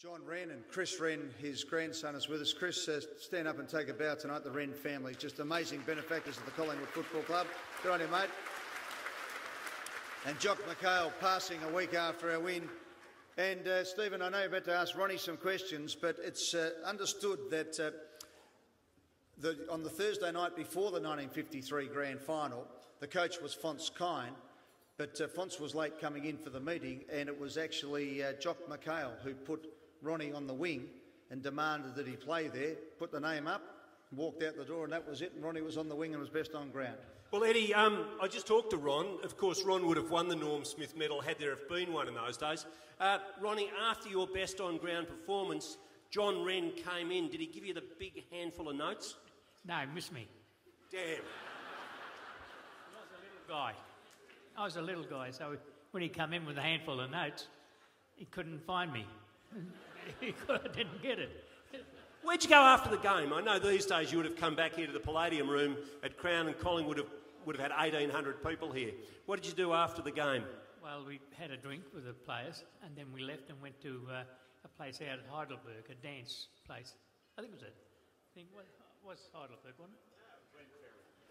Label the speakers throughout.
Speaker 1: John Wren and Chris Wren, his grandson, is with us. Chris, uh, stand up and take a bow tonight. The Wren family, just amazing benefactors of the Collingwood Football Club. Good on you, mate. And Jock McHale passing a week after our win. And uh, Stephen, I know you're about to ask Ronnie some questions, but it's uh, understood that uh, the, on the Thursday night before the 1953 grand final, the coach was Phonse Kyne, but uh, Fonts was late coming in for the meeting, and it was actually uh, Jock McHale who put Ronnie on the wing and demanded that he play there, put the name up, walked out the door, and that was it. And Ronnie was on the wing and was best on ground.
Speaker 2: Well, Eddie, um, I just talked to Ron. Of course, Ron would have won the Norm Smith medal had there have been one in those days. Uh, Ronnie, after your best on ground performance, John Wren came in. Did he give you the big handful of notes?
Speaker 3: No, miss me.
Speaker 2: Damn.
Speaker 3: I was a little guy. I was a little guy, so when he come in with a handful of notes, he couldn't find me. he didn't get it.
Speaker 2: Where'd you go after the game? I know these days you would have come back here to the Palladium room at Crown and Collingwood would have, would have had 1,800 people here. What did you do after the game?
Speaker 3: Well, we had a drink with the players, and then we left and went to uh, a place out at Heidelberg, a dance place. I think it was a I think what was Heidelberg, wasn't it?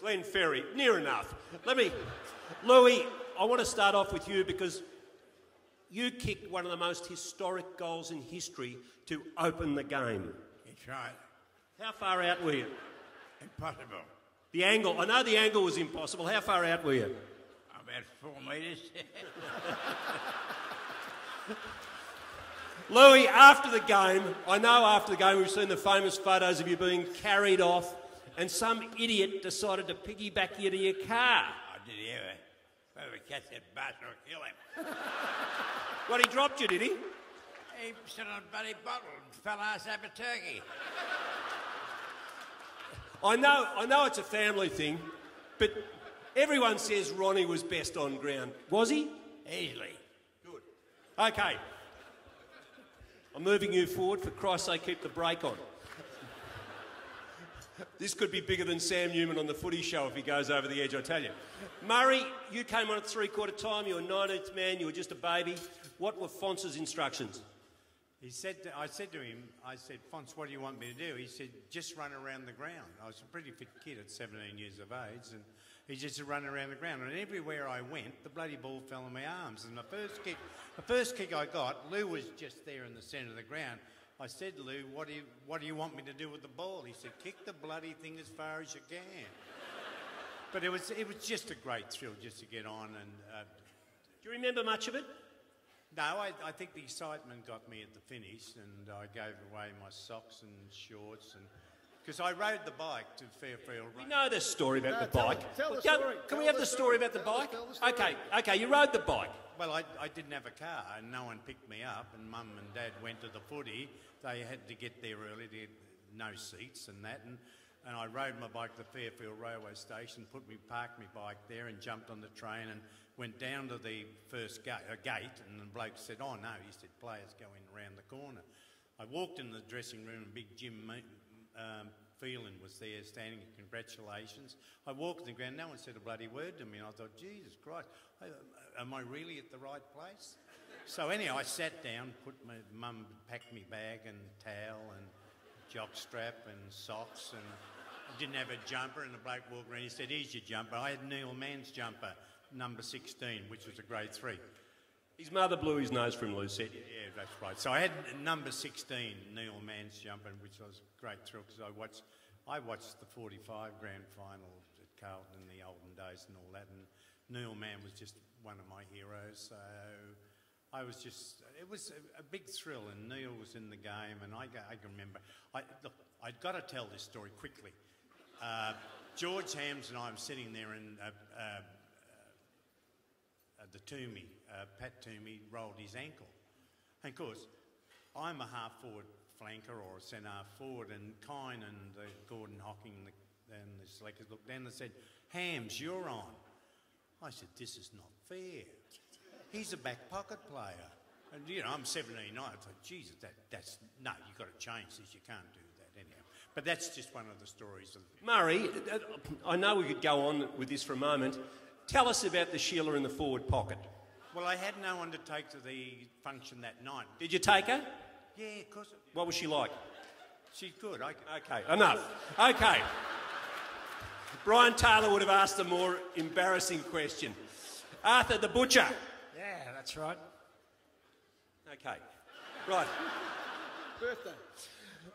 Speaker 2: Glenferrie, near enough. Let me, Louis, I want to start off with you because you kicked one of the most historic goals in history to open the game.
Speaker 4: That's right.
Speaker 2: How far out were you?
Speaker 4: Impossible.
Speaker 2: The angle, I know the angle was impossible. How far out were you?
Speaker 4: About four metres.
Speaker 2: Louis, after the game, I know after the game we've seen the famous photos of you being carried off, and some idiot decided to piggyback you to your car.
Speaker 4: I did you ever? Whoever catch that bastard will kill him.
Speaker 2: well, he dropped you, did he?
Speaker 4: He stood on a bloody bottle and fell ass a turkey.
Speaker 2: I know, I know it's a family thing, but everyone says Ronnie was best on ground. Was he?
Speaker 4: Easily.
Speaker 2: Good. Okay. I'm moving you forward. For Christ's sake, keep the brake on. This could be bigger than Sam Newman on the footy show if he goes over the edge, I tell you. Murray, you came on at three quarter time. You were 19th man. You were just a baby. What were Phonse's instructions?
Speaker 5: He said, to, I said to him, I said, Phonse, what do you want me to do? He said, just run around the ground. I was a pretty fit kid at 17 years of age, and he just run around the ground. And everywhere I went, the bloody ball fell in my arms. And the first kick, the first kick I got, Lou was just there in the centre of the ground. I said, Lou, what do you, what do you want me to do with the ball? He said, kick the bloody thing as far as you can. but it was, it was just a great thrill just to get on and. Uh,
Speaker 2: Do you remember much of it?
Speaker 5: no, I, I think the excitement got me at the finish, and I gave away my socks and shorts, and because I rode the bike to Fairfield.
Speaker 2: We know the story about
Speaker 1: No,
Speaker 2: the
Speaker 1: tell
Speaker 2: bike.
Speaker 1: it- tell the
Speaker 2: Can-
Speaker 1: story.
Speaker 2: Can
Speaker 1: Tell
Speaker 2: we have
Speaker 1: the
Speaker 2: the story
Speaker 1: story.
Speaker 2: about the
Speaker 1: Tell us-
Speaker 2: bike?
Speaker 1: tell the story.
Speaker 2: Okay, okay, you rode the bike.
Speaker 5: Well, I, I didn't have a car, and no one picked me up, and Mum and Dad went to the footy. They had to get there early, they had no seats and that, and, and I rode my bike to Fairfield Railway Station, put me, parked my bike there, and jumped on the train and went down to the first ga- uh, gate, and the bloke said, "Oh no," he said, "Players go in around the corner." I walked in the dressing room, and Big Jim um, Phelan was there standing, congratulations. I walked the ground, no one said a bloody word to me, and I thought, Jesus Christ, am I really at the right place? So anyhow, I sat down, put my mum packed me bag and towel and jock strap and socks, and didn't have a jumper. And the bloke walked around. He said, "Here's your jumper." I had Neil Mann's jumper, number 16, which was a grade three.
Speaker 2: His mother blew his nose for him.
Speaker 5: That's right. So I had number 16, Neil Mann's jumper, which was a great thrill because I watched, I watched the 45 grand final at Carlton in the olden days and all that, and Neil Mann was just one of my heroes. So I was just, it was a, a big thrill, and Neil was in the game, and I, I can remember. I, look, I've got to tell this story quickly. Uh, George Hams and I were sitting there in uh, uh, uh, the Twomey, uh, Pat Twomey rolled his ankle. And of course, I'm a half forward flanker or a centre half forward, and Kyne and uh, Gordon Hocking and the, and the selectors looked down and said, Hams, you're on. I said, This is not fair. He's a back pocket player. And, you know, I'm 17 I thought, Jesus, that, that's, no, you've got to change this. You can't do that anyhow. But that's just one of the stories of
Speaker 2: Murray, uh, I know we could go on with this for a moment. Tell us about the Sheila in the forward pocket.
Speaker 5: Well, I had no one to take to the function that night.
Speaker 2: Did you take her?
Speaker 5: Yeah, of course.
Speaker 2: What was she like?
Speaker 5: she's good. I,
Speaker 2: Okay, enough. Okay. Brian Taylor would have asked a more embarrassing question. Arthur the butcher.
Speaker 4: Yeah, that's right.
Speaker 2: Okay. Right.
Speaker 1: Birthday.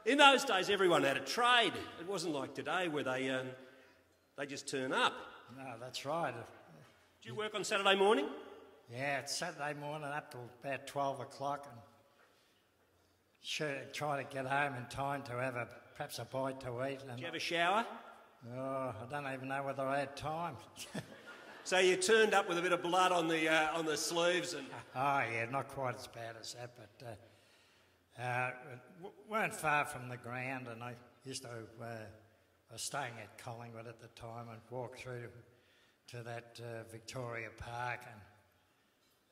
Speaker 2: In those days, everyone had a trade. It wasn't like today where they, um, they just turn up.
Speaker 4: No, that's right.
Speaker 2: Do you work on Saturday morning?
Speaker 4: Yeah, it's Saturday morning up till about 12 o'clock and sure, try to get home in time to have a perhaps a bite to eat. And
Speaker 2: Do you have a shower?
Speaker 4: oh, I don't even know whether I had time.
Speaker 2: So you turned up with a bit of blood on the, uh, on the sleeves and...
Speaker 4: oh, yeah, not quite as bad as that, but uh, uh, w- weren't far from the ground. And I used to, uh, I was staying at Collingwood at the time and walk through to that uh, Victoria Park, and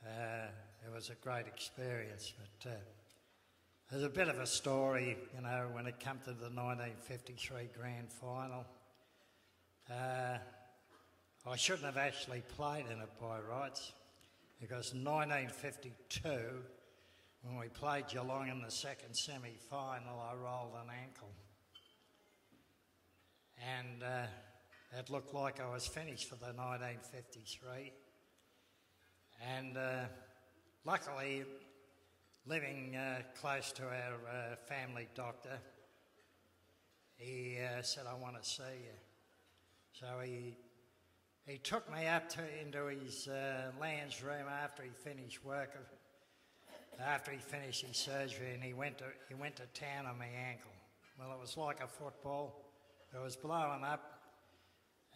Speaker 4: uh, it was a great experience. But uh, there's a bit of a story, you know, when it came to the 1953 grand final. Uh, I shouldn't have actually played in it by rights because in 1952, when we played Geelong in the second semi final, I rolled an ankle. And uh, it looked like I was finished for the 1953. And uh, luckily, living uh, close to our uh, family doctor, he uh, said, I want to see you. So he, he took me up to, into his uh, lounge room after he finished work, after he finished his surgery, and he went to, he went to town on my ankle. Well, it was like a football. It was blowing up,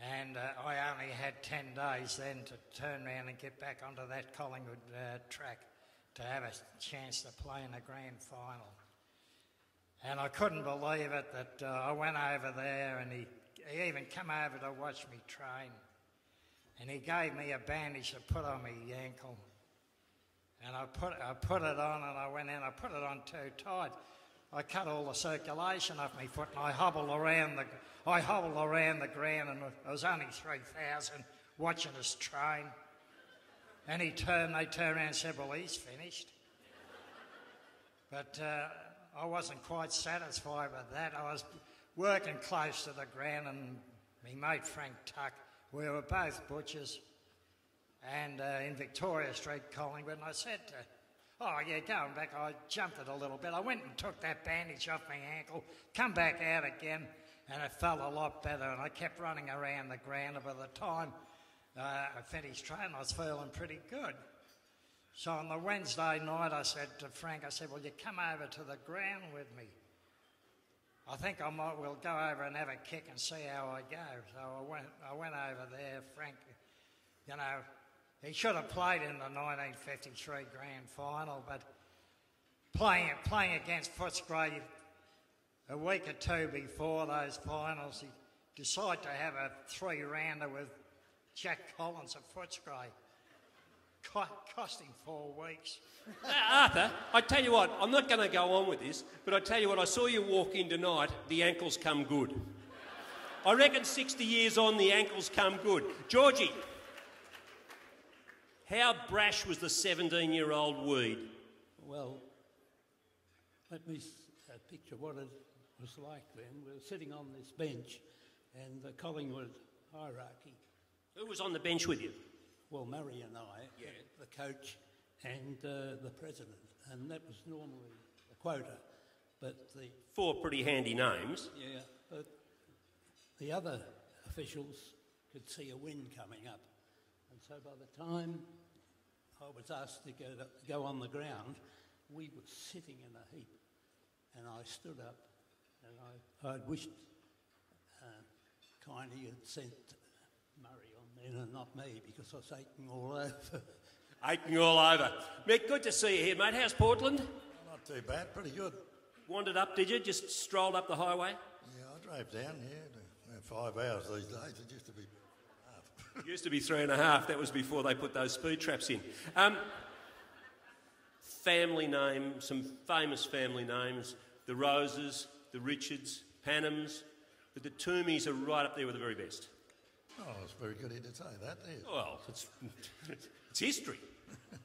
Speaker 4: and uh, I only had 10 days then to turn around and get back onto that Collingwood uh, track to have a chance to play in the grand final. And I couldn't believe it that uh, I went over there and he, he even came over to watch me train. And he gave me a bandage to put on my ankle. And I put, I put it on and I went in, I put it on too tight. I cut all the circulation off my foot and I hobbled around the, I hobbled around the ground and it was only 3,000 watching us train. And he turned, they turned around and said, well, he's finished. But uh, I wasn't quite satisfied with that. I was working close to the ground, and my mate Frank Tuck, we were both butchers, and uh, in Victoria Street, Collingwood. And I said, to, "Oh yeah, going back." I jumped it a little bit. I went and took that bandage off my ankle, come back out again, and it felt a lot better. And I kept running around the ground. And by the time uh, I finished training, I was feeling pretty good. So on the Wednesday night, I said to Frank, I said, Will you come over to the ground with me? I think I might, we'll go over and have a kick and see how I go. So I went, I went over there. Frank, you know, he should have played in the 1953 grand final, but playing, playing against Footscray a week or two before those finals, he decided to have a three rounder with Jack Collins of Footscray. Co- cost him four weeks.
Speaker 2: Arthur, I tell you what, I'm not going to go on with this, but I tell you what, I saw you walk in tonight, the ankles come good. I reckon 60 years on, the ankles come good. Georgie, how brash was the 17 year old weed?
Speaker 6: Well, let me uh, picture what it was like then. We were sitting on this bench and the Collingwood hierarchy,
Speaker 2: Who was on the bench with you?
Speaker 6: well, Murray and I, the coach and uh, the president, and that was normally the quota. But the,
Speaker 2: Four pretty handy names.
Speaker 6: yeah, but the other officials could see a wind coming up. And so by the time I was asked to go, to go on the ground, we were sitting in a heap. And I stood up and I, I wished uh, Kindy had sent Murray on then and not me because I was aching all over.
Speaker 2: Aching all over. Mick, good to see you here, mate. How's Portland?
Speaker 7: Not too bad, pretty good.
Speaker 2: Wandered up, did you? Just strolled up the highway?
Speaker 7: Yeah, I drove down here. uh, Five hours these days. It used to be
Speaker 2: Used to be three and a half. That was before they put those speed traps in. Um, family name, some famous family names: the Roses, the Richards, Panhams, the Twomeys are right up there with the very best.
Speaker 7: Oh, it's very good of you to say that. There.
Speaker 2: Well, it's, it's history.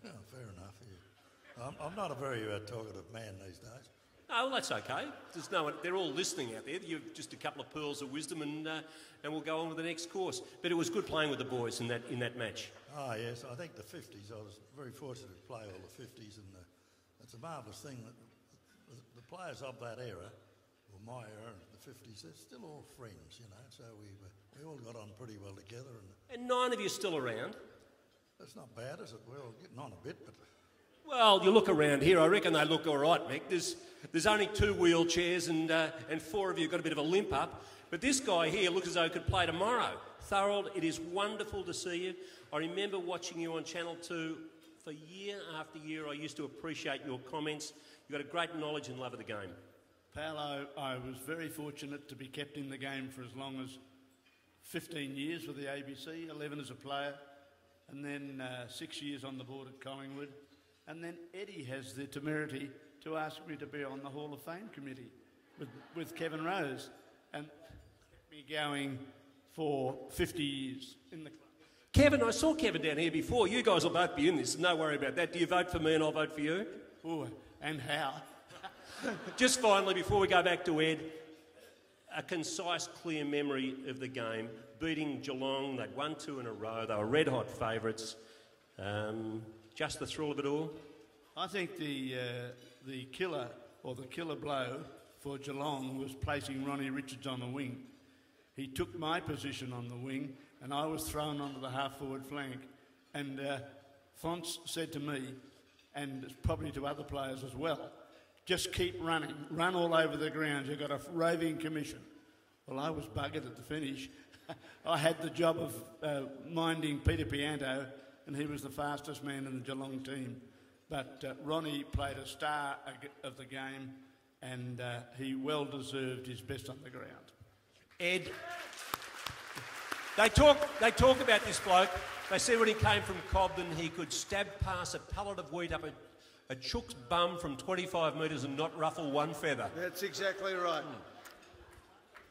Speaker 7: Oh, fair enough. Yeah. I'm, I'm not a very uh, talkative man these days.
Speaker 2: Well, that's okay. There's no one, they're all listening out there. You've just a couple of pearls of wisdom, and, uh, and we'll go on with the next course. But it was good playing with the boys in that, in that match.
Speaker 7: Ah, yes, I think the 50s, I was very fortunate to play all the 50s, and uh, it's a marvellous thing that the, the players of that era, or my era, the 50s, they're still all friends, you know, so we, we all got on pretty well together, and
Speaker 2: And nine of you still around.
Speaker 7: That's not bad, is it? We're getting on a bit, but
Speaker 2: Well, you look around here, I reckon they look all right, Mick. There's, there's only two wheelchairs and, uh, and four of you have got a bit of a limp up. But this guy here looks as though he could play tomorrow. Thorold, it is wonderful to see you. I remember watching you on Channel 2 for year after year. I used to appreciate your comments. You've got a great knowledge and love of the game.
Speaker 8: Paolo, I was very fortunate to be kept in the game for as long as 15 years with the ABC, 11 as a player, and then uh, six years on the board at Collingwood. And then Eddie has the temerity to ask me to be on the Hall of Fame committee with, with Kevin Rose and kept me going for 50 years in the club.
Speaker 2: Kevin, I saw Kevin down here before. You guys will both be in this. No worry about that. Do you vote for me and I'll vote for you?
Speaker 8: Ooh, and how?
Speaker 2: Just finally, before we go back to Ed, a concise, clear memory of the game. Beating Geelong, they'd won two in a row. They were red hot favourites. Um, just the thrill of it all.
Speaker 8: I think the, uh, the killer or the killer blow for Geelong was placing Ronnie Richards on the wing. He took my position on the wing and I was thrown onto the half forward flank. And uh, Phonse said to me, and probably to other players as well, just keep running, run all over the ground. You've got a roving commission. Well, I was buggered at the finish. I had the job of uh, minding Peter Pianto, and he was the fastest man in the Geelong team. But uh, Ronnie played a star of the game, and uh, he well deserved his best on the ground.
Speaker 2: Ed, they talk, they talk about this bloke. They said when he came from Cobden, he could stab past a pellet of wheat up a, a chook's bum from 25 metres and not ruffle one feather.
Speaker 1: That's exactly right.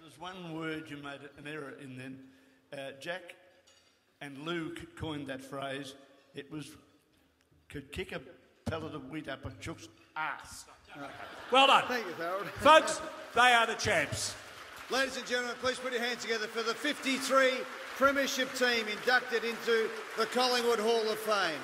Speaker 8: There's one word you made an error in then. Uh, Jack and Lou coined that phrase. It was could kick a pellet of wheat up a chook's ass.
Speaker 2: Well done.
Speaker 1: Thank you, Harold.
Speaker 2: Folks, they are the champs.
Speaker 1: Ladies and gentlemen, please put your hands together for the 53 Premiership team inducted into the Collingwood Hall of Fame.